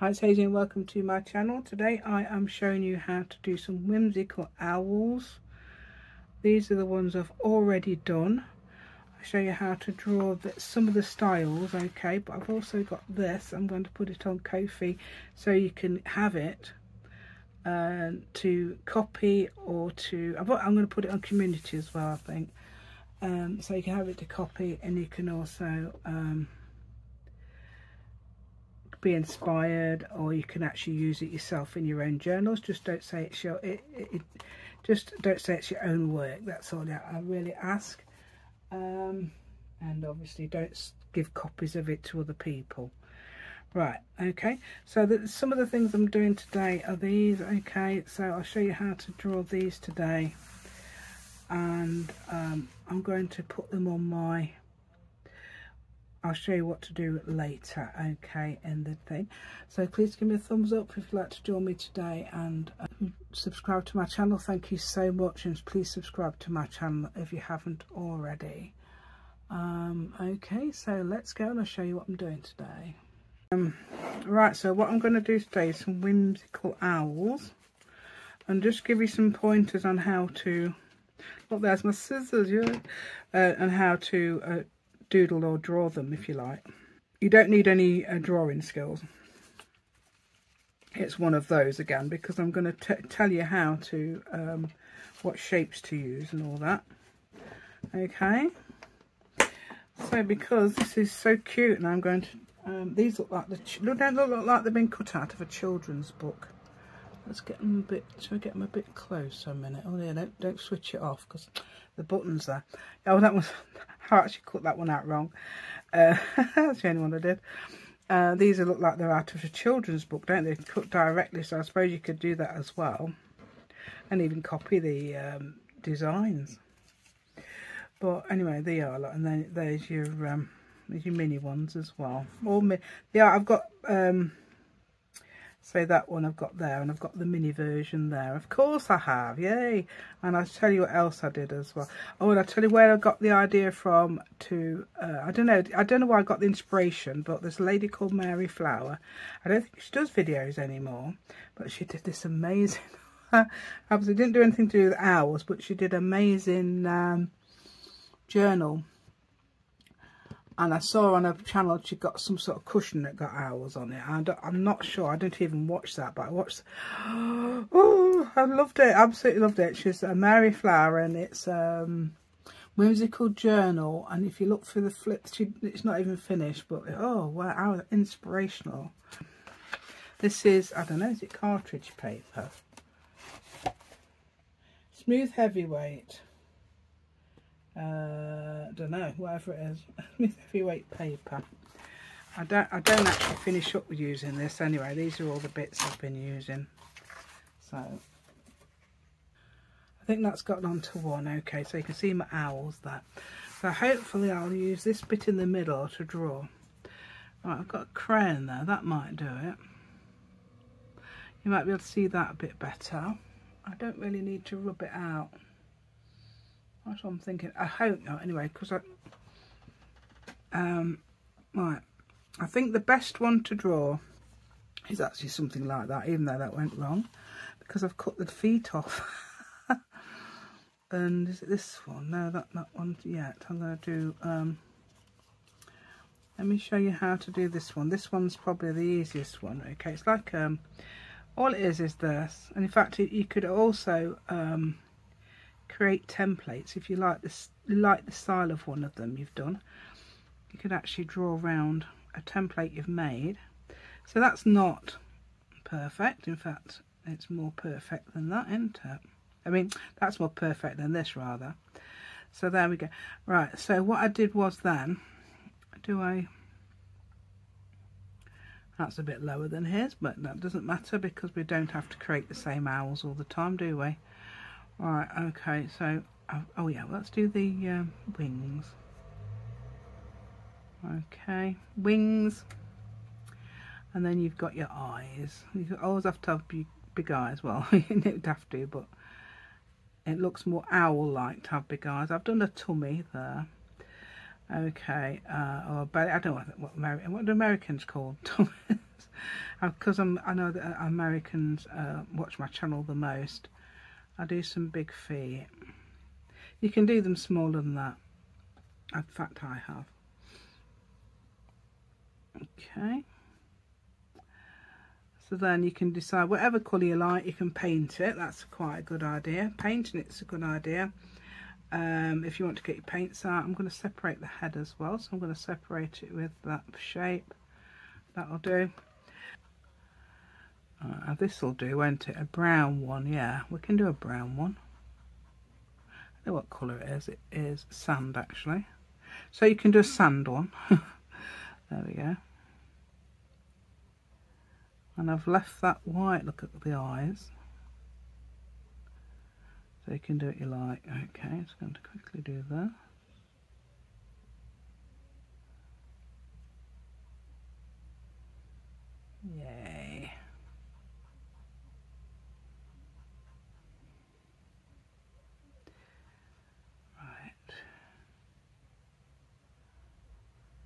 Hi it's Hazy and welcome to my channel. Today I am showing you how to do some whimsical owls. These are the ones I've already done. I'll show you how to draw the, some of the styles, okay, but I've also got this. I'm going to put it on Ko-fi so you can have it uh, to copy or to... I'm going to put it on community as well, I think. Um, so you can have it to copy and you can also... Um, be inspired or you can actually use it yourself in your own journals. Just don't say it's your it, it, it just don't say it's your own work that's all i really ask. Um, and obviously don't give copies of it to other people. Right okay. So that some of the things i'm doing today are these okay. So i'll show you how to draw these today. And um, i'm going to put them on my I'll show you what to do later, okay, in the thing. So please give me a thumbs up if you'd like to join me today and uh, subscribe to my channel. Thank you so much and please subscribe to my channel if you haven't already. Um, okay, so let's go and I'll show you what I'm doing today. Um, right, so what I'm going to do today is some whimsical owls and just give you some pointers on how to, look there's my scissors, yeah, uh, and how to uh, doodle or draw them if you like. You don't need any uh, drawing skills. It's one of those again because I'm going to tell you how to, um, what shapes to use and all that. Okay. So because this is so cute and I'm going to, um, these look like the, don't look like they've been cut out of a children's book. Let's get them a bit, shall we get them a bit closer a minute? Oh yeah, don't, don't switch it off because the button's there. Oh, that was, I actually cut that one out wrong. Uh, that's the only one I did. Uh, these look like they're out of a children's book, don't they? Cut directly, so I suppose you could do that as well. And even copy the um, designs. But anyway, they are, lot and then there's your um, there's your mini ones as well. All mi yeah, I've got um, so that one I've got there and I've got the mini version there. Of course I have, yay. And I'll tell you what else I did as well. Oh, and I'll tell you where I got the idea from to, uh, I don't know, I don't know where I got the inspiration, but there's a lady called Mary Flower. I don't think she does videos anymore, but she did this amazing, obviously didn't do anything to do with owls, but she did amazing um, journal and I saw on her channel she got some sort of cushion that got owls on it. I am not sure. I didn't even watch that, but I watched. Oh, I loved it. Absolutely loved it. She's a Mary Flower, and it's um, whimsical journal. And if you look through the flips, she, it's not even finished. But oh wow, inspirational. This is I don't know. Is it cartridge paper? Smooth heavyweight uh, I don't know, whatever it is, with heavyweight paper. I don't, I don't actually finish up with using this anyway. These are all the bits I've been using. So, I think that's gotten on to one. Okay, so you can see my owls there. So hopefully I'll use this bit in the middle to draw. Right, I've got a crayon there. That might do it. You might be able to see that a bit better. I don't really need to rub it out. That's what I'm thinking. I hope not, anyway, because I... Um, right. I think the best one to draw is actually something like that, even though that went wrong, because I've cut the feet off. and is it this one? No, that, that one yet. I'm going to do... Um, let me show you how to do this one. This one's probably the easiest one. Okay, it's like... um, all it is is this. And in fact, you could also... Um, create templates. If you like this like the style of one of them you've done you can actually draw around a template you've made. So that's not perfect. In fact it's more perfect than that isn't it? I mean that's more perfect than this rather. So there we go. Right so what I did was then do I that's a bit lower than his but that doesn't matter because we don't have to create the same owls all the time do we Right, okay, so, oh, oh yeah, let's do the um, wings. Okay, wings. And then you've got your eyes. You always have to have big, eyes. Well, you don't have to, but it looks more owl-like to have big eyes. I've done a tummy there. Okay, uh, or belly, I don't know what, what, do Americans call because I'm I know that Americans uh, watch my channel the most I do some big feet. You can do them smaller than that. In fact I have. Okay. So then you can decide whatever colour you like you can paint it. That's quite a good idea. Painting it's a good idea. Um, if you want to get your paints out I'm going to separate the head as well. So I'm going to separate it with that shape. That'll do uh, this will do won't it? A brown one yeah. We can do a brown one. I know what colour it is. It is sand actually. So you can do a sand one. There we go. And I've left that white look at the eyes. So you can do what you like. Okay just going to quickly do that. Yay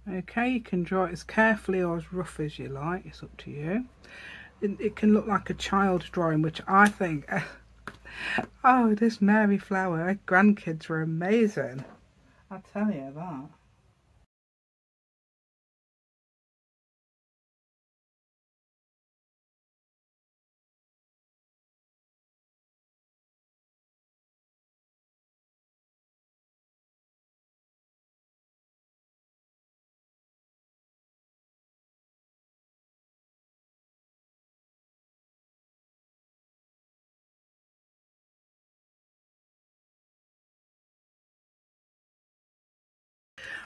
okay you can draw it as carefully or as rough as you like it's up to you. It, it can look like a child drawing which I think oh this Mary Flower grandkids were amazing. I tell you that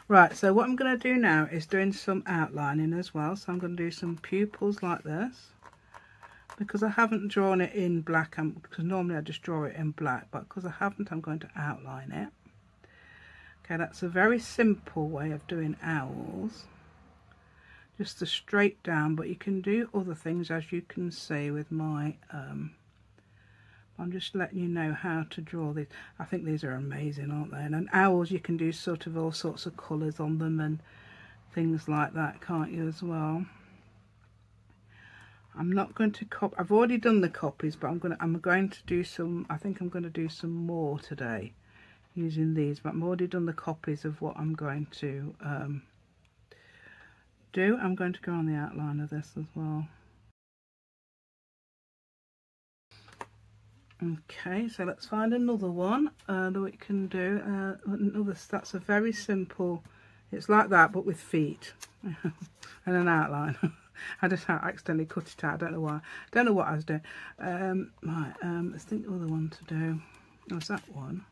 Right, so what I'm going to do now is doing some outlining as well. So I'm going to do some pupils like this. Because I haven't drawn it in black, I'm, because normally I just draw it in black, but because I haven't, I'm going to outline it. Okay, that's a very simple way of doing owls. Just a straight down, but you can do other things as you can see with my um, I'm just letting you know how to draw these. I think these are amazing, aren't they? And, owls, you can do sort of all sorts of colours on them and things like that, can't you, as well? I'm not going to copy. I've already done the copies, but I'm going to. I'm going to do some. I think I'm going to do some more today, using these. But I've already done the copies of what I'm going to um, do. I'm going to go on the outline of this as well. Okay, so let's find another one uh, that we can do. Uh, another, that's a very simple, it's like that but with feet and an outline. I just accidentally cut it out, I don't know why. don't know what I was doing. Um, right, um, let's think the other one to do. Oh, that one?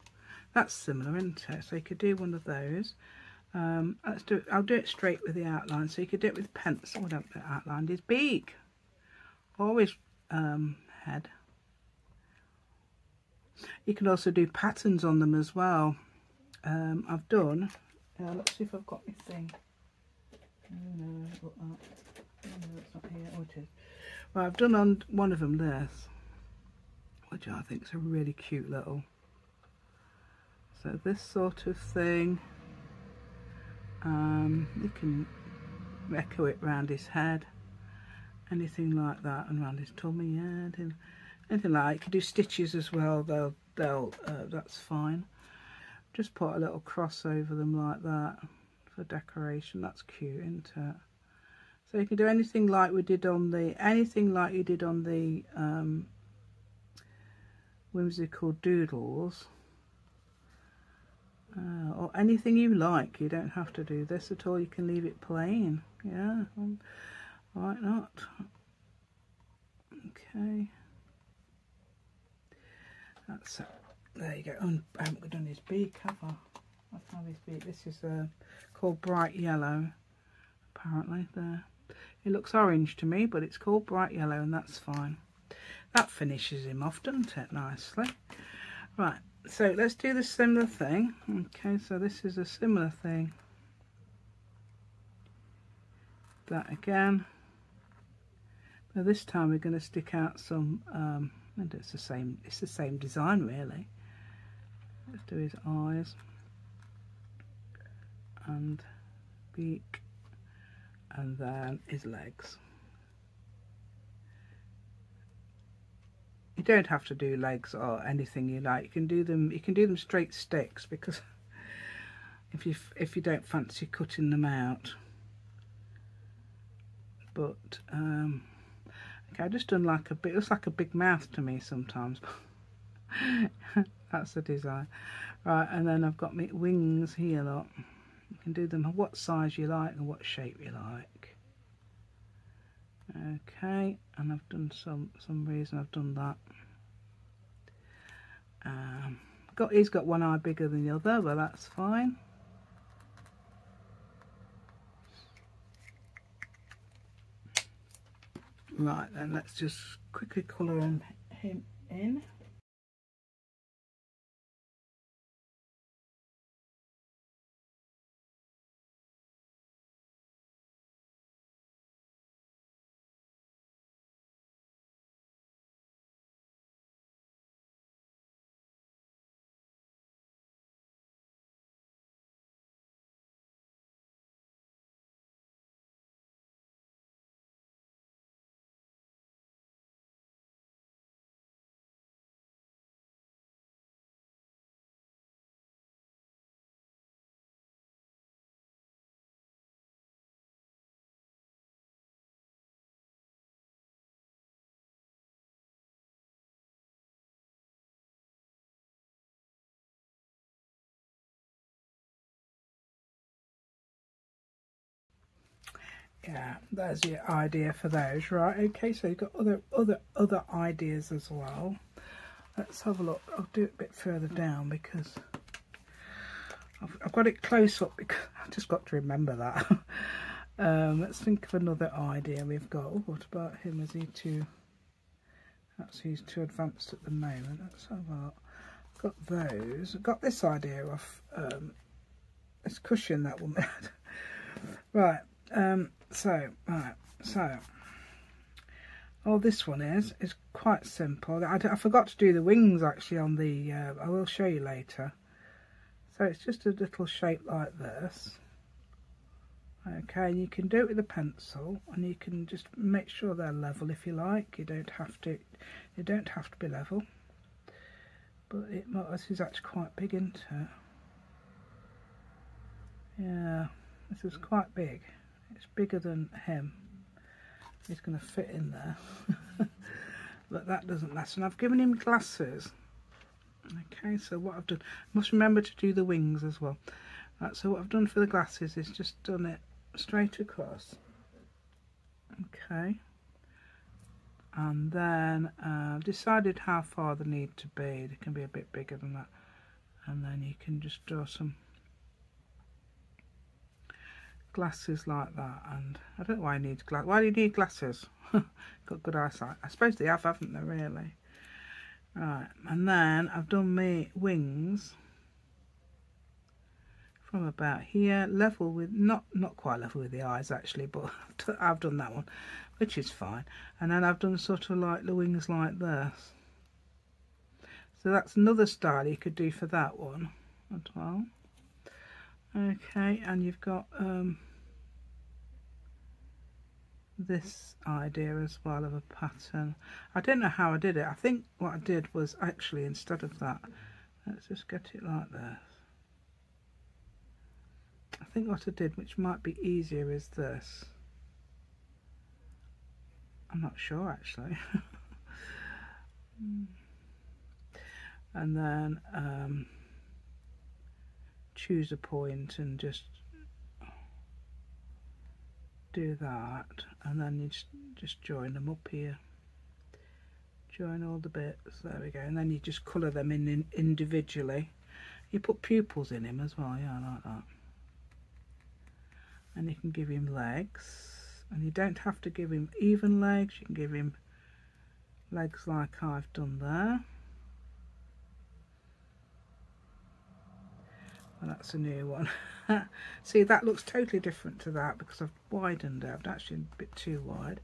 That's similar, isn't it? So you could do one of those. Um, let's do it. I'll do it straight with the outline. So you could do it with pencil. I don't outline his beak. Always um, head. You can also do patterns on them as well. Um, I've done, uh, let's see if I've got my thing. No, I've that. No, it's not here. Oh, it is. Well, I've done on one of them this, which I think is a really cute little. So this sort of thing, um, you can echo it around his head, anything like that, and around his tummy, yeah, anything like that. You can do stitches as well, they'll, they'll, uh, that's fine. Just put a little cross over them like that for decoration. That's cute, isn't it? So you can do anything like we did on the, anything like you did on the um, whimsical doodles. Uh, or anything you like. You don't have to do this at all. You can leave it plain. Yeah, why not? Okay. That's. There you go. Oh, I haven't done his beak, have I? I found his. This is uh, called Bright Yellow, apparently. There. It looks orange to me, but it's called Bright Yellow, and that's fine. That finishes him off, doesn't it, nicely? Right, so let's do the similar thing. Okay, so this is a similar thing. That again. But this time we're going to stick out some um, and it's the same it's the same design really. Let's do his eyes. And beak. And then his legs. You don't have to do legs or anything you like. You can do them you can do them straight sticks because if you if you don't fancy cutting them out. But um, okay I just done like a bit it looks like a big mouth to me sometimes. That's the design. Right and then I've got my wings here look you can do them what size you like and what shape you like. Okay and I've done some some reason I've done that. Um, got he's got one eye bigger than the other but that's fine right then let's just quickly colour him in yeah there's your idea for those right? Okay so you've got other other other ideas as well. Let's have a look. I'll do it a bit further down because i've, I've got it close up because i've just got to remember that. Um, let's think of another idea we've got. What about him? Is he too that's he's too advanced at the moment. Let's have a look. Got those. I've got this idea of um, this cushion that woman right um, so, right, so, all this one is, is quite simple. I, I forgot to do the wings actually on the, uh, I will show you later. So it's just a little shape like this. Okay, and you can do it with a pencil and you can just make sure they're level if you like. You don't have to, you don't have to be level. But it, this is actually quite big, isn't it? Yeah, this is quite big. It's bigger than him. He's going to fit in there. but that doesn't matter. And I've given him glasses. Okay, so what I've done, must remember to do the wings as well. Right, so what I've done for the glasses is just done it straight across. Okay. And then uh, decided how far they need to be. They can be a bit bigger than that. And then you can just draw some glasses like that and I don't know why I need glasses. Why do you need glasses? Got good eyesight. I suppose they have, haven't they, really? Right, and then I've done my wings from about here, level with, not not quite level with the eyes actually, but I've done that one, which is fine. And then I've done sort of like the wings like this. So that's another style you could do for that one as well okay and you've got um, this idea as well of a pattern. I don't know how I did it. I think what I did was actually instead of that let's just get it like this. I think what I did which might be easier is this. I'm not sure actually. And then um, choose a point and just do that and then you just, just join them up here. Join all the bits there we go and then you just colour them in, in individually. You put pupils in him as well yeah like that. And you can give him legs and you don't have to give him even legs you can give him legs like I've done there that's a new one. See that looks totally different to that because I've widened it. I've actually a bit too wide.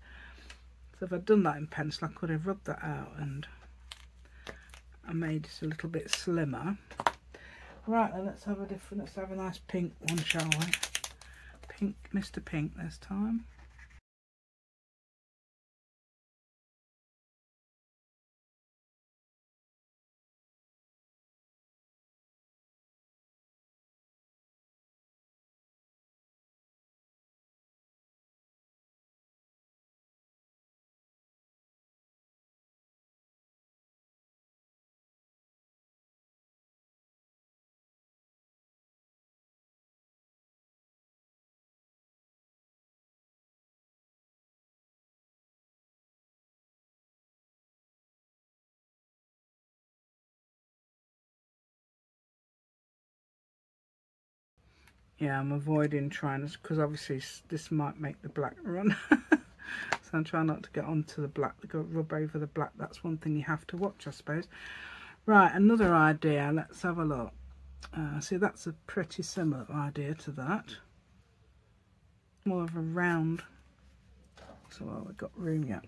So if I'd done that in pencil I could have rubbed that out and I made it a little bit slimmer. Right then let's have a different let's have a nice pink one shall we? Pink Mr Pink this time yeah, I'm avoiding trying to, because obviously this might make the black run. so I'm trying not to get onto the black, rub over the black. That's one thing you have to watch, I suppose. Right, another idea. Let's have a look. Uh, see, that's a pretty similar idea to that. More of a round. So well, we've got room yet.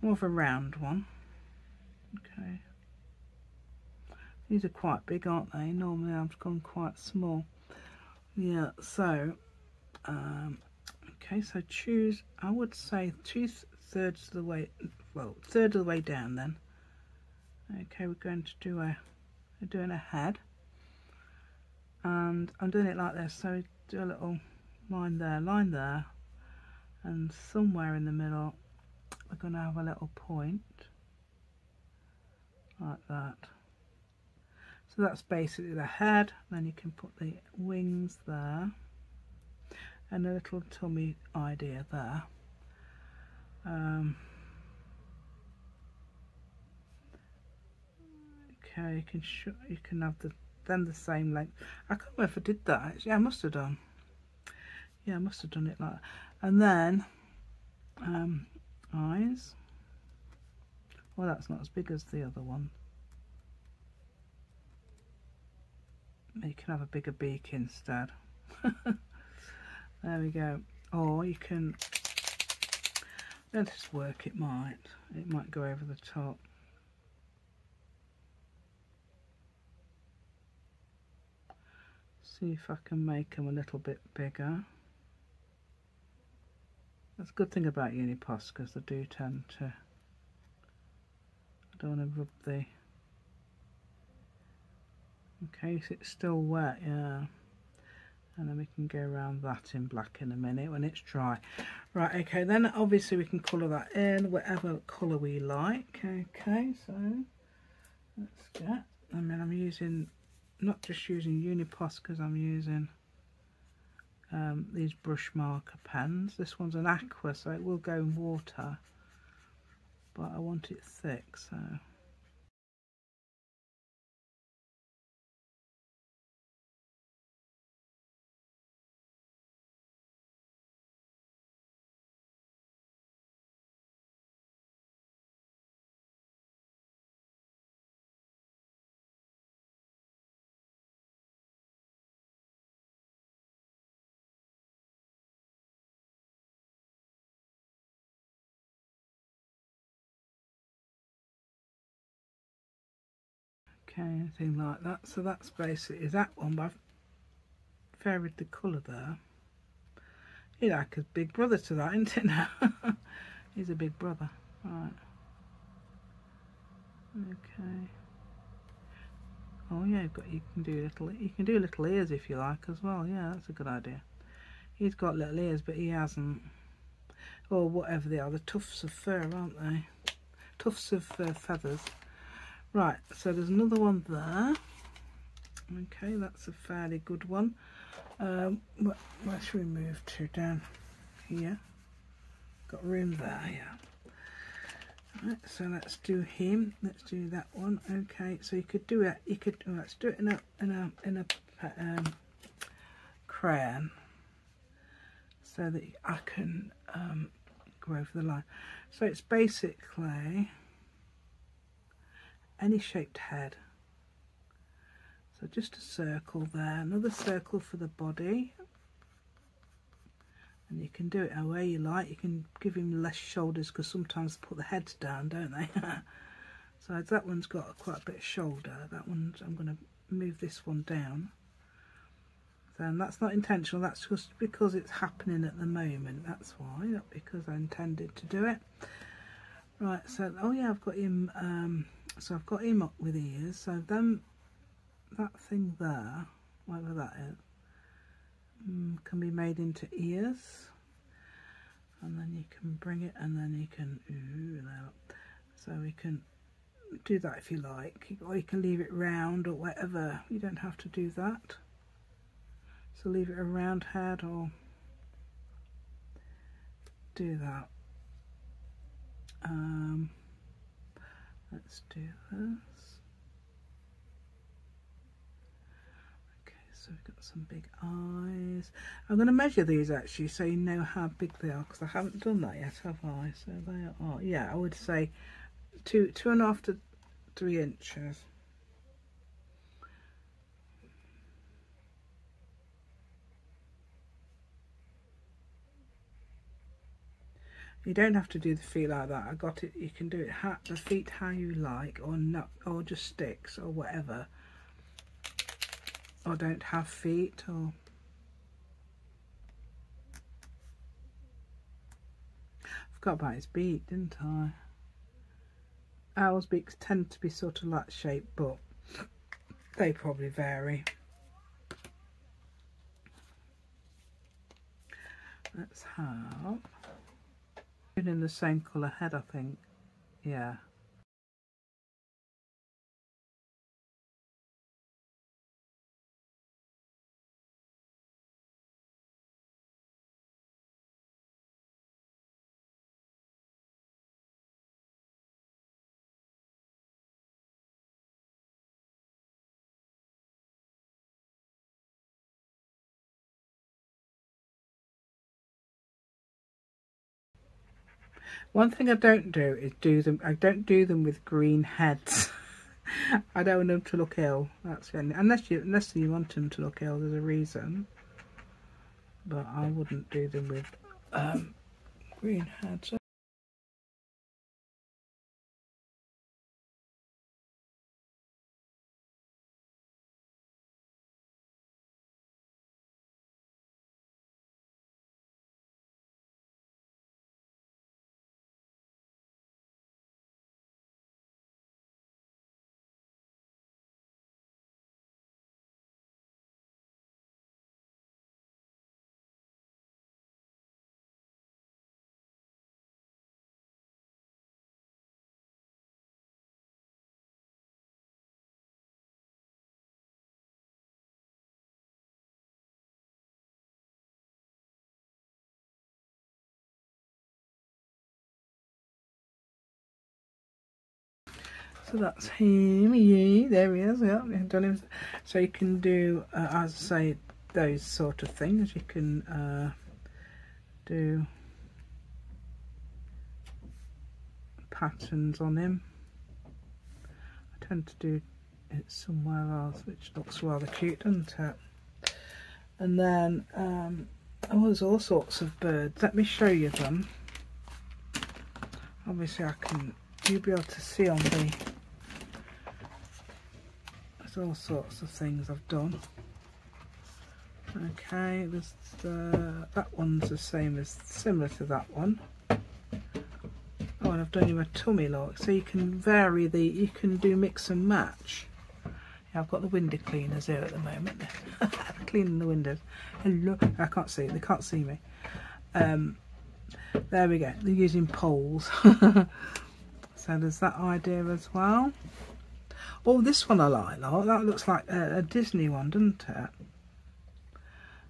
More of a round one. Okay. These are quite big, aren't they? Normally I've gone quite small yeah so um, okay so choose I would say two thirds of the way well third of the way down then. Okay we're going to do a we're doing a head and I'm doing it like this so do a little line there line there. And somewhere in the middle we're going to have a little point. Like that so that's basically the head. Then you can put the wings there and a little tummy idea there. Um, okay, you can you can have the then the same length. I can't remember if I did that. Actually. Yeah, I must have done. Yeah, I must have done it like that. And then um, eyes. Well, that's not as big as the other one. You can have a bigger beak instead. There we go. Or you can let us just work it might. It might go over the top. See if I can make them a little bit bigger. That's a good thing about Uniposca because they do tend to I don't want to rub the okay so it's still wet? Yeah. And then we can go around that in black in a minute when it's dry. Right okay then obviously we can colour that in whatever colour we like. Okay so let's get I mean I'm using not just using Uniposca because I'm using um, these brush marker pens. This one's an aqua so it will go in water but I want it thick so okay anything like that. So that's basically that one but I've varied the colour there. He's like a big brother to that isn't it now? He's a big brother right. Okay. Oh yeah you've got you can do little you can do little ears if you like as well. Yeah that's a good idea. He's got little ears but he hasn't. Or whatever they are the tufts of fur aren't they? Tufts of uh, feathers Right, so there's another one there. Okay, that's a fairly good one. Um, where should we move to? Down here. Got room there, yeah. Right, so let's do him. Let's do that one. Okay, so you could do it. You could. Oh, let's do it in a in a in a um, crayon, so that I can um, go over the line. So it's basically any shaped head. So just a circle there, another circle for the body. And you can do it however you like. You can give him less shoulders because sometimes they put the heads down, don't they? so that one's got quite a bit of shoulder. That one's, I'm going to move this one down. And that's not intentional, that's just because it's happening at the moment, that's why, not because I intended to do it. Right, so, oh yeah, I've got him um, so I've got him up with ears. So then that thing there whatever that is um, can be made into ears. And then you can bring it and then you can ooh, so we can do that if you like. Or you can leave it round or whatever. You don't have to do that. So leave it a round head or do that. Um, Let's do this. Okay, so we've got some big eyes. I'm going to measure these actually so you know how big they are because I haven't done that yet, have I? So they are, yeah, I would say two, two and a half to three inches. You don't have to do the feet like that. I got it. You can do it ha the feet how you like, or not, or just sticks, or whatever. Or don't have feet, or I forgot about his beak, didn't I? Owls' beaks tend to be sort of that shape, but they probably vary. Let's have in the same colour head, I think. Yeah. One thing I don't do is do them. I don't do them with green heads. I don't want them to look ill. That's the only, unless you unless you want them to look ill. There's a reason. But I wouldn't do them with um, green heads. So that's him, there he is, yeah, done him. So you can do, uh, as I say, those sort of things. You can uh, do patterns on him. I tend to do it somewhere else, which looks rather cute, doesn't it? And then, um, oh, there's all sorts of birds. Let me show you them. Obviously, I can, you'll be able to see on the there's all sorts of things I've done. Okay, there's the, that one's the same as similar to that one. Oh, and I've done you a tummy lock, so you can vary the, you can do mix and match. Yeah, I've got the window cleaners here at the moment. Cleaning the windows. Hello, I can't see, they can't see me. Um, there we go, they're using poles. so there's that idea as well. Oh, this one I like. Oh, that looks like a, a Disney one, doesn't it?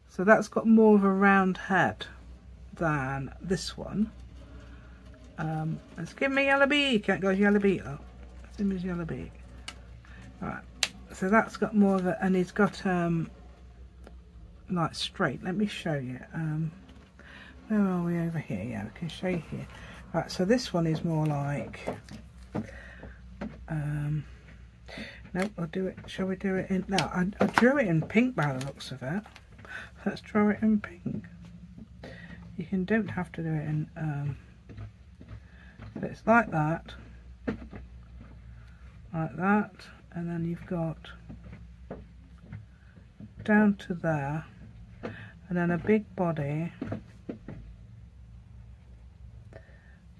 So that's got more of a round head than this one. Um, let's give me yellow beak. Can't go yellow beak. Oh, let's yellow beak. Right. So that's got more of a, and he's got um, like straight. Let me show you. Um, where are we over here? Yeah, we can show you here. Right. So this one is more like. Um, no, I'll do it. Shall we do it in... No, I, I drew it in pink by the looks of it. Let's draw it in pink. You can don't have to do it in... Um, it's like that. Like that. And then you've got down to there. And then a big body.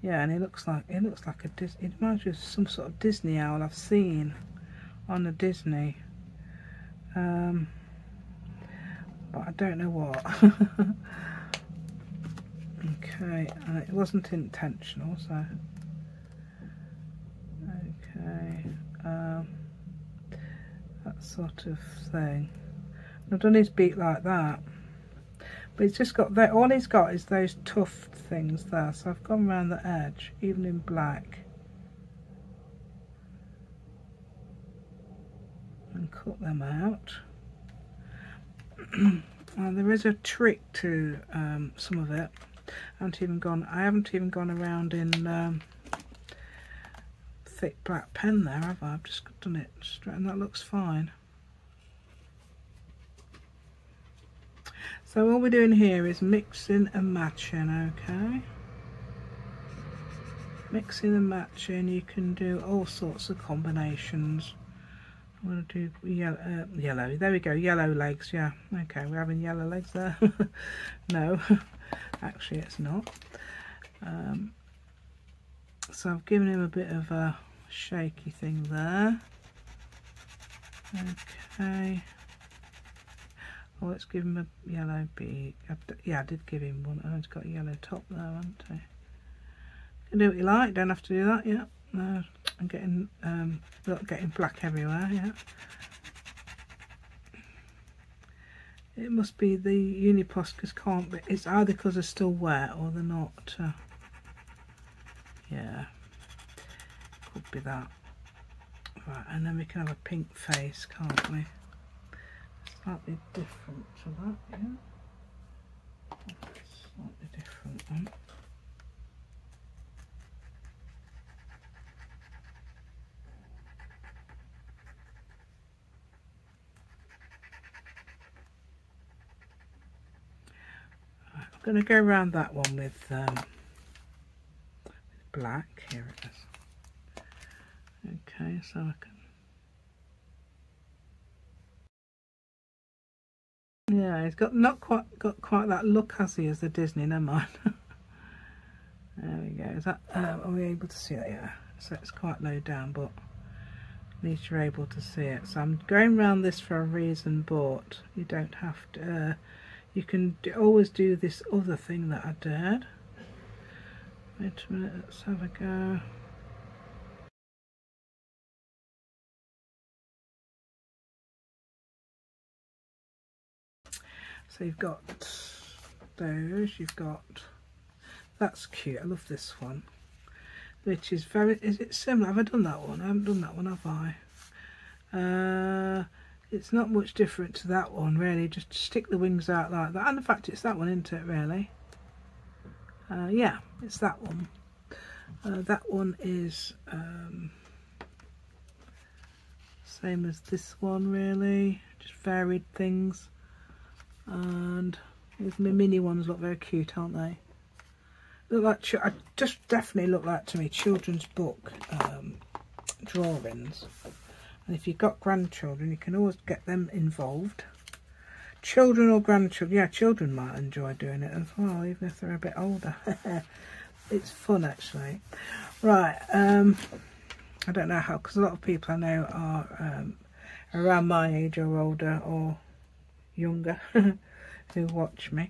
Yeah, and it looks like it looks like a Dis it reminds me of some sort of Disney owl I've seen on the Disney. Um, but I don't know what. okay, uh, it wasn't intentional, so. Okay, um, that sort of thing. I've done his beat like that. But it's just got that, all he's got is those tuft things there. So I've gone around the edge, even in black. and cut them out uh, there is a trick to um, some of it. I haven't even gone. I haven't even gone around in um, thick black pen there, have I? I've just done it straight, and that looks fine. So all we're doing here is mixing and matching, okay? Mixing and matching, you can do all sorts of combinations. I'm going to do yellow, uh, yellow, there we go, yellow legs, yeah. Okay, we're having yellow legs there. no, actually it's not. Um, so I've given him a bit of a shaky thing there. Okay. Oh, let's give him a yellow beak. Yeah, I did give him one. Oh, it's got a yellow top there, haven't? You can do what you like. Don't have to do that. Yeah. No, I'm getting um, not getting black everywhere. Yeah. It must be the Uniposcas can't be. It's either because they're still wet or they're not. Uh, yeah. Could be that. Right, and then we can have a pink face, can't we? Slightly different to that, yeah. Slightly different one. I'm going to go around that one with, um, with black. Here it is. Okay, so I can Yeah, he's got not quite got quite that look has he as the Disney, never mind. there we go. Is that um, are we able to see it? Yeah. So it's quite low down, but at least you're able to see it. So I'm going around this for a reason, but you don't have to. Uh, you can always do this other thing that I did. Wait a minute. Let's have a go. So you've got those, you've got, that's cute, I love this one, which is very, is it similar? Have I done that one? I haven't done that one, have I? Uh, it's not much different to that one really, just stick the wings out like that. And in fact it's that one, isn't it really? Uh, yeah, it's that one. Uh, that one is um, same as this one really, just varied things and my mini ones look very cute aren't they? Look like I just definitely look like to me children's book um, drawings. And if you've got grandchildren you can always get them involved. Children or grandchildren yeah children might enjoy doing it as well even if they're a bit older. It's fun actually. Right um I don't know how because a lot of people I know are um, around my age or older or younger who watch me.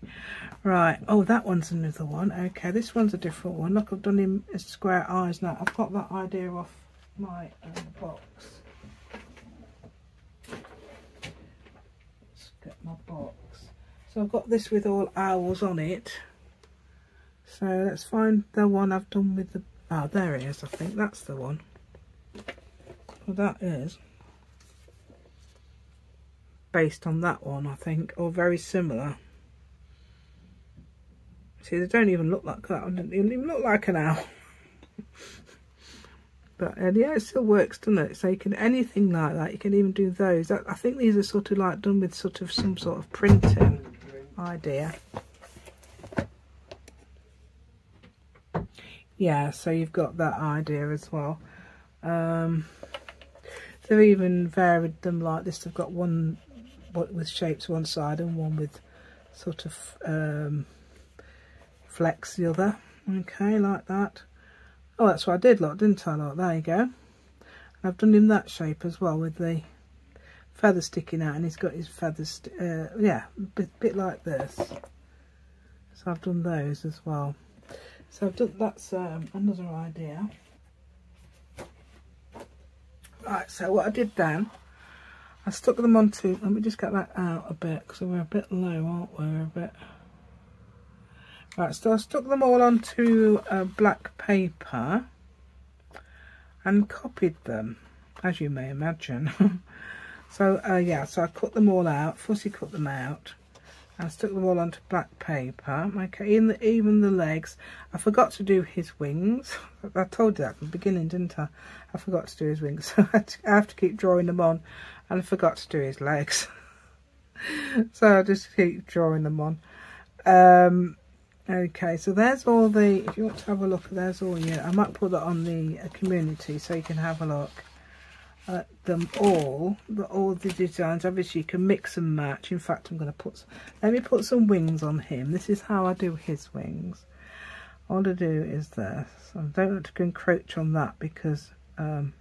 Right, oh, that one's another one. Okay, this one's a different one. Look, I've done him square eyes now. I've got that idea off my um, box. Let's get my box. So I've got this with all owls on it. So let's find the one I've done with the... Oh, there it is, I think. That's the one. Well, that is based on that one, I think, or very similar. See, they don't even look like that. Don't even look like an owl. but uh, yeah, it still works, doesn't it? So you can anything like that. You can even do those. I think these are sort of like done with sort of some sort of printing idea. Yeah, so you've got that idea as well. Um, they've even varied them like this. They've got one with shapes one side and one with sort of um, flex the other. Okay, like that. Oh, that's what I did, look, didn't I? Look, there you go. I've done him that shape as well with the feather sticking out and he's got his feathers, uh, yeah, a bit, bit like this. So I've done those as well. So I've done, that's um, another idea. Right, so what I did then I stuck them onto, let me just get that out a bit because we're a bit low, aren't we? A bit... Right, so I stuck them all onto uh, black paper and copied them, as you may imagine. So uh, yeah, so I cut them all out, fussy cut them out. I stuck them all onto black paper. Okay, in the, even the legs. I forgot to do his wings. I told you that at the beginning, didn't I? I forgot to do his wings. So I, have to keep drawing them on. And I forgot to do his legs. so I just keep drawing them on. Um, okay, so there's all the, if you want to have a look, there's all, yeah, I might put that on the uh, community so you can have a look at them all, the, all the designs. Obviously, you can mix and match. In fact, I'm going to put, let me put some wings on him. This is how I do his wings. All I do is this. I don't want to encroach on that because um,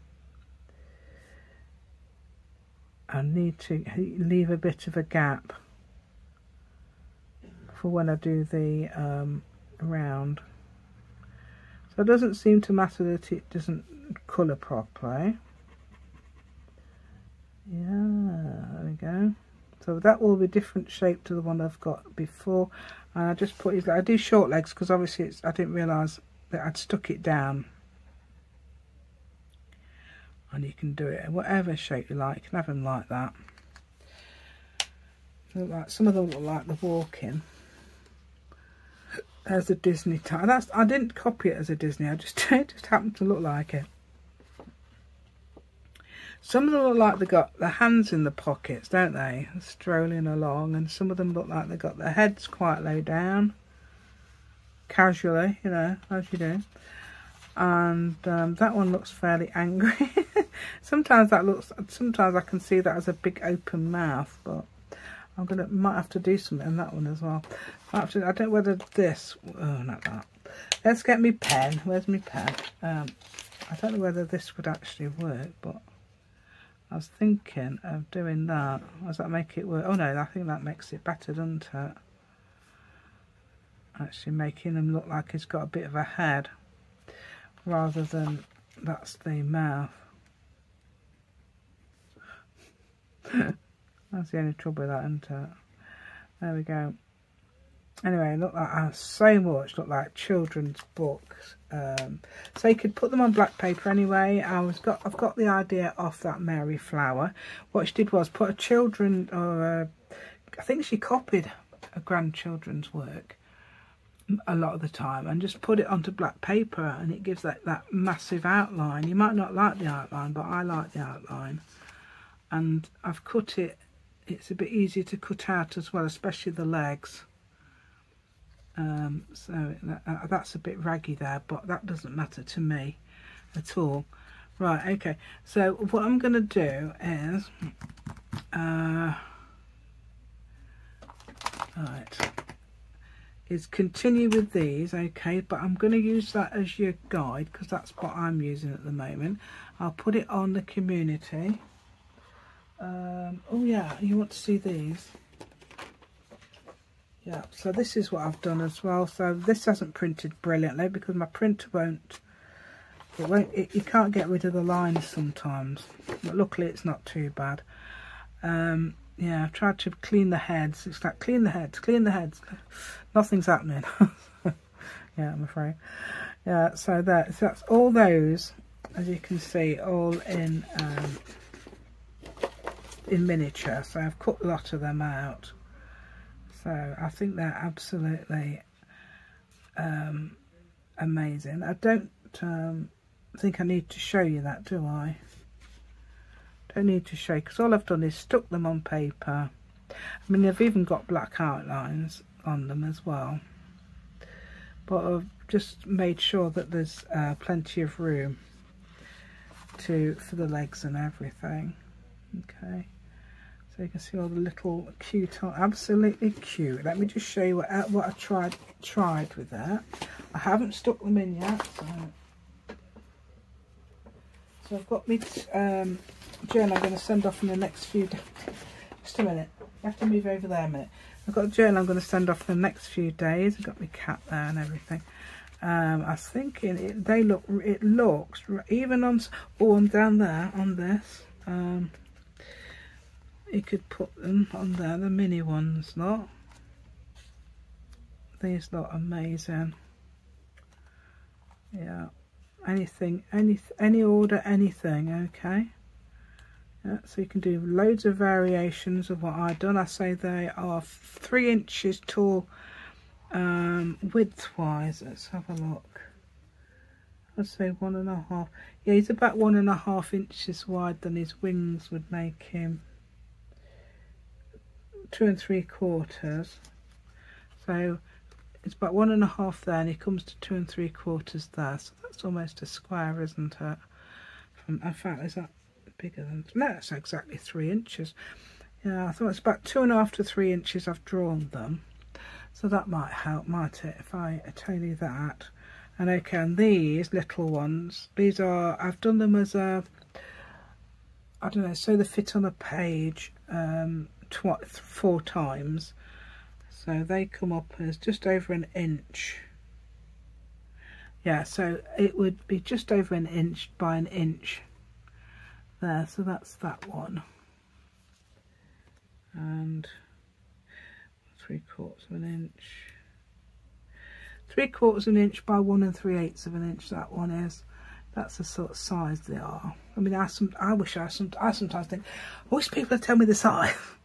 I need to leave a bit of a gap for when I do the um, round. So it doesn't seem to matter that it doesn't colour properly. Yeah, there we go. So that will be different shape to the one I've got before. And I just put his, I do short legs because obviously it's, I didn't realise that I'd stuck it down. And you can do it in whatever shape you like. You can have them like that. Look like some of them look like the walking. There's a Disney tie. That's I didn't copy it as a Disney. I just it just happened to look like it. Some of them look like they've got their hands in the pockets, don't they? Strolling along, and some of them look like they've got their heads quite low down. Casually, you know, as you do. And um, that one looks fairly angry. sometimes that looks, sometimes I can see that as a big open mouth, but I'm gonna might have to do something in that one as well. Actually, I don't know whether this, oh, not that. Let's get me pen. Where's my pen? Um, I don't know whether this would actually work, but I was thinking of doing that. Does that make it work? Oh no, I think that makes it better, doesn't it? Actually making him look like he's got a bit of a head rather than that's the mouth. that's the only trouble with that, isn't it? There we go. Anyway, look like uh, so much look like children's books. Um, so you could put them on black paper anyway. I was got I've got the idea of that Mary Flower. What she did was put a children or a, I think she copied a grandchildren's work a lot of the time and just put it onto black paper and it gives that, that massive outline. You might not like the outline but I like the outline and I've cut it, it's a bit easier to cut out as well especially the legs. Um, so that, uh, that's a bit raggy there, but that doesn't matter to me at all. Right, okay. So what I'm going to do is, uh, right, is continue with these, okay, but I'm going to use that as your guide because that's what I'm using at the moment. I'll put it on the community. Um, oh yeah, you want to see these? Yeah so this is what I've done as well. So this hasn't printed brilliantly because my printer won't it won't it, you can't get rid of the lines sometimes but luckily it's not too bad. Um yeah I've tried to clean the heads. It's like clean the heads clean the heads. Nothing's happening. Yeah I'm afraid. Yeah so that so that's all those as you can see all in um in miniature. So I've cut a lot of them out so I think they're absolutely um, amazing. I don't um, think I need to show you that, do I? Don't need to show because all I've done is stuck them on paper. I mean, they've even got black outlines on them as well. But I've just made sure that there's uh, plenty of room to for the legs and everything. Okay. So you can see all the little cute, absolutely cute. Let me just show you what, uh, what I tried tried with that. I haven't stuck them in yet. So, so I've got me um, journal I'm going to send off in the next few days. Just a minute. You have to move over there a minute. I've got a journal I'm going to send off in the next few days. I've got my cat there and everything. Um, I was thinking it, they look, it looks, even on, oh, I'm down there on this. Um, you could put them on there, the mini ones, lot. These look amazing. Yeah, anything, any any order, anything, okay? Yeah, so you can do loads of variations of what I've done. I say they are three inches tall um, width-wise. Let's have a look. I'd say one and a half. Yeah, he's about one and a half inches wide than his wings would make him. Two and three quarters. So it's about one and a half there and it comes to two and three quarters there. So that's almost a square, isn't it? From, in fact, is that bigger than... No, it's exactly three inches. Yeah, I thought it's about two and a half to three inches I've drawn them. So that might help, might it, if I tell you that. And okay, and these little ones, these are, I've done them as a, I don't know, so they fit on a page um, four times. So they come up as just over an inch. Yeah, so it would be just over an inch by an inch there. So that's that one. And three quarters of an inch three quarters of an inch by one and three eighths of an inch that one is that's the sort of size they are i mean i some i wish i some i sometimes think i wish people would tell me the size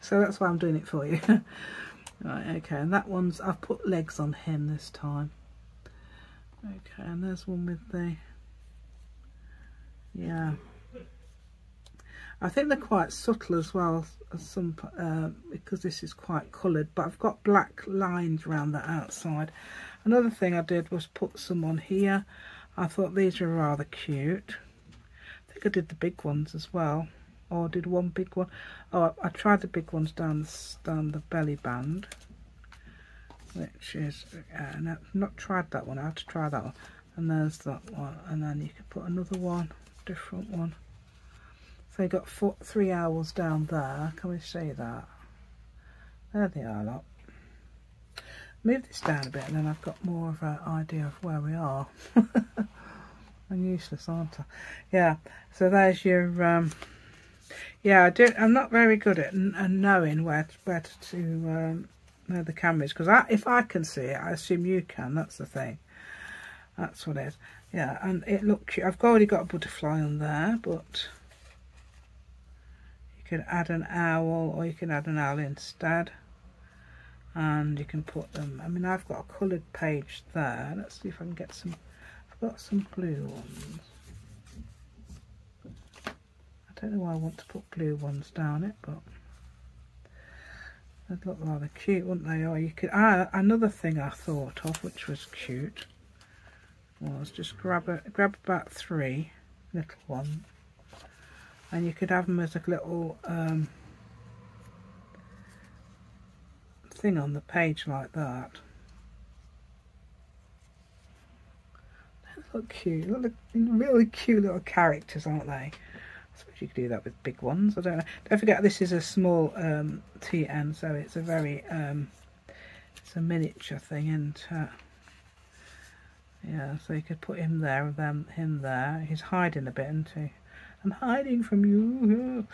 so that's why i'm doing it for you right okay and that one's i've put legs on him this time okay and there's one with the yeah I think they're quite subtle as well as some uh, because this is quite coloured but I've got black lines around the outside Another thing I did was put some on here. I thought these were rather cute. I think I did the big ones as well. Or did one big one. Oh, I, tried the big ones down the, down the belly band. Which is, uh, no, not tried that one. I had to try that one. And there's that one. And then you can put another one, different one. So you got four, three owls down there. Can we see that? There they are, look move this down a bit and then I've got more of an idea of where we are. I'm useless, aren't I? Yeah, so there's your, um, yeah, I do, I'm not very good at knowing where to, where to um, know the cameras because I, if I can see it, I assume you can, that's the thing. That's what it is. Yeah, and it looks. I've already got a butterfly on there, but you can add an owl or you can add an owl instead and you can put them I mean I've got a coloured page there let's see if I can get some I've got some blue ones don't know why I want to put blue ones down it but they'd look rather cute wouldn't they or you could ah another thing I thought of which was cute was just grab a grab about three little ones and you could have them as a little um, thing on the page like that. They look cute. Look, really cute little characters, aren't they? Suppose you could do that with big ones. I don't know. Don't forget this is a small um, TN, so it's a very um, it's a miniature thing, and yeah, so you could put him there with them, him there. He's hiding a bit, isn't he? I'm hiding from you.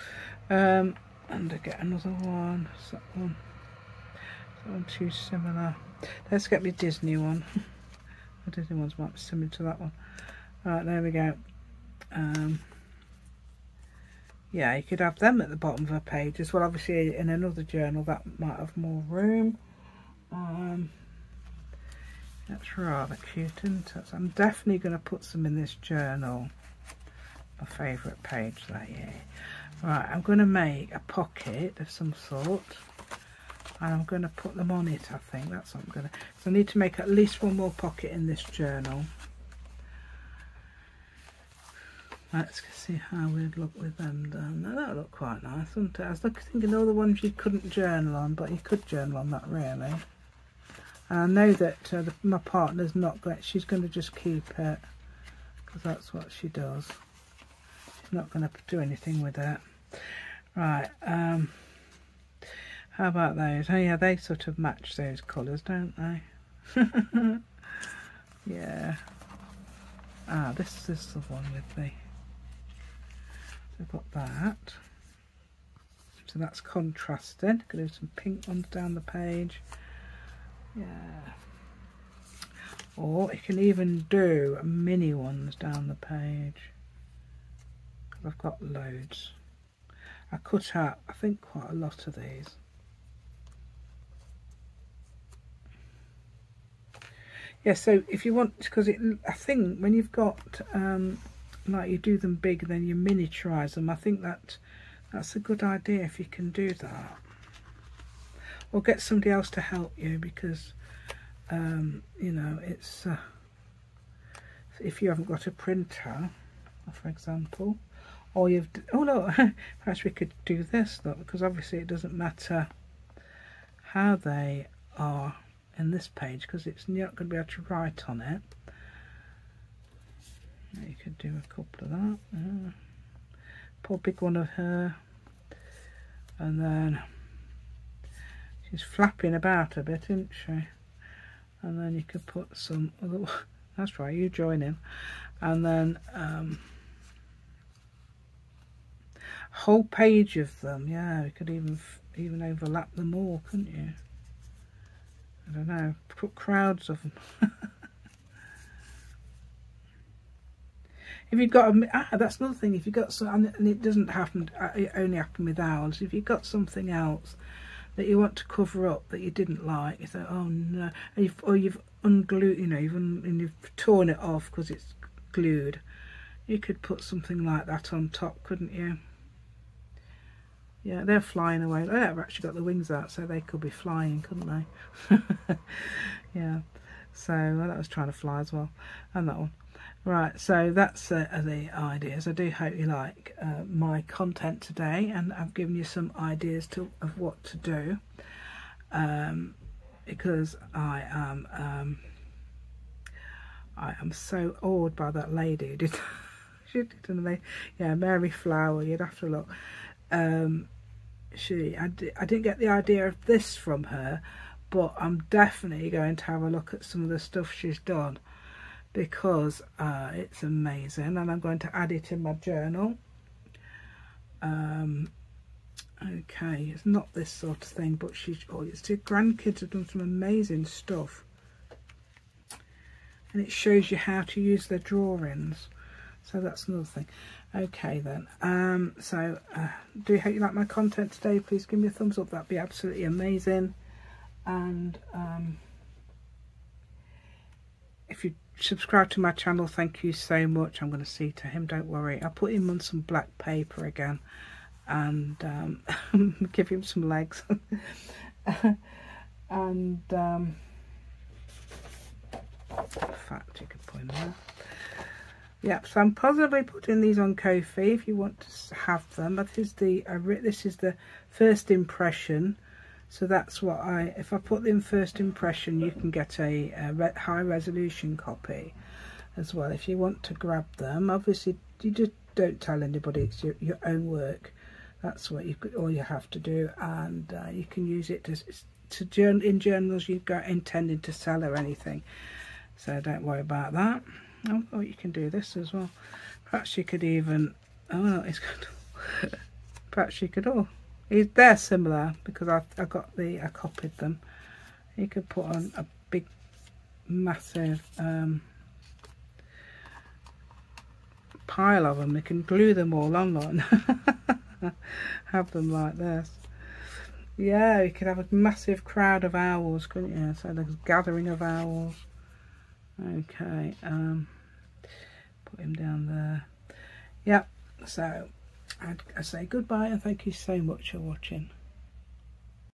Um, and I get another one. So one one too similar. Let's get the Disney one. the Disney one's might be similar to that one. Right, there we go. Um, yeah, you could have them at the bottom of a page as well. Obviously, in another journal, that might have more room. Um, that's rather cute, isn't it? I'm definitely going to put some in this journal. My favourite page there, yeah. Right, I'm going to make a pocket of some sort and I'm going to put them on it I think that's what I'm going to so I need to make at least one more pocket in this journal let's see how we'd look with them done now that look quite nice wouldn't it I was thinking all the ones you couldn't journal on but you could journal on that really and I know that uh, the, my partner's not going she's going to just keep it because that's what she does she's not going to do anything with it right um how about those? Oh yeah, they sort of match those colours, don't they? yeah. Ah, this is the one with the... So I've got that. So that's contrasted. Could do some pink ones down the page. Yeah. Or you can even do mini ones down the page. I've got loads. I cut out I think quite a lot of these yeah so if you want because I think when you've got um, like you do them big then you miniaturize them. I think that that's a good idea if you can do that. Or get somebody else to help you because um, you know it's uh, if you haven't got a printer for example or you've oh no perhaps we could do this though because obviously it doesn't matter how they are in this page because it's not going to be able to write on it you could do a couple of that yeah. pull a big one of her and then she's flapping about a bit isn't she? And then you could put some other that's right you join in. And then um, whole page of them yeah you could even even overlap them all couldn't you? I don't know put crowds of them if you've got a, ah, that's another thing if you've got some and it doesn't happen uh, it only happen with owls if you've got something else that you want to cover up that you didn't like you thought oh no you've, or you've unglued you know you've, un, you've torn it off because it's glued you could put something like that on top couldn't you? Yeah they're flying away. They've actually got the wings out so they could be flying couldn't they? Yeah. So well, that was trying to fly as well. And that one Right, so that's uh, the ideas. I do hope you like uh, my content today and I've given you some ideas to, of what to do um, because I am um, I am so awed by that lady who did, she did an yeah, Mary Flower, you'd have to look. Um, she, I, di I didn't get the idea of this from her, but I'm definitely going to have a look at some of the stuff she's done because uh, it's amazing and I'm going to add it in my journal. Um, okay, it's not this sort of thing, but she's, oh, it's the grandkids have done some amazing stuff. And it shows you how to use their drawings. So that's another thing. Okay then, um, so uh, do you hope you like my content today? Please give me a thumbs up, that'd be absolutely amazing. And um, if you subscribe to my channel thank you so much i'm going to see to him don't worry. I'll put him on some black paper again and um, give him some legs. And um, fact you could in there. Yep, so I'm possibly putting these on Ko-fi if you want to have them. But this is the uh, this is the first impression so that's what I, if I put them first impression, you can get a, a re high resolution copy as well. If you want to grab them, obviously you just don't tell anybody it's your, your own work. That's what you all you have to do, and uh, you can use it to, to journal in journals you've got intended to sell or anything. So don't worry about that. Oh, oh you can do this as well. Perhaps you could even. Oh, it's good. Perhaps you could. Oh, they're similar because I, I got the, I copied them. You could put on a big, massive um, pile of them. You can glue them all on and have them like this. Yeah, you could have a massive crowd of owls, couldn't you? So there's gathering of owls. Okay, um, put him down there. Yep, so I, I say goodbye and thank you so much for watching.